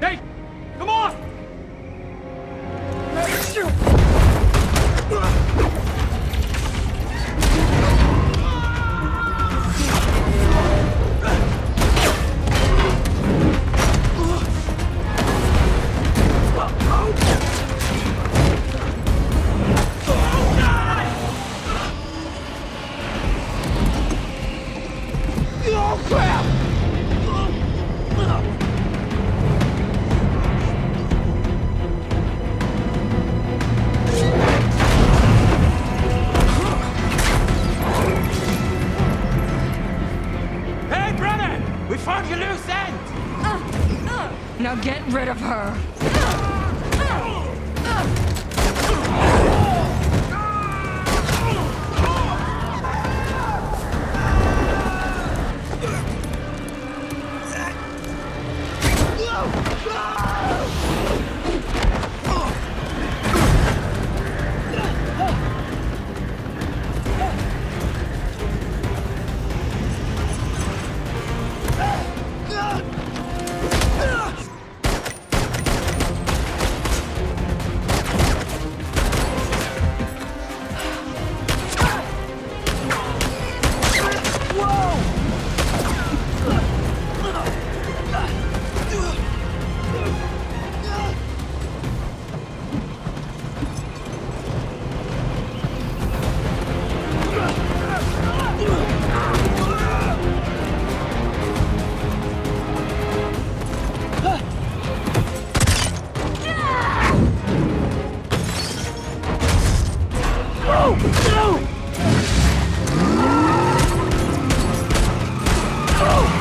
Nate, come on! We found your loose end! Uh, uh. Now get rid of her! Uh, No! No! Oh!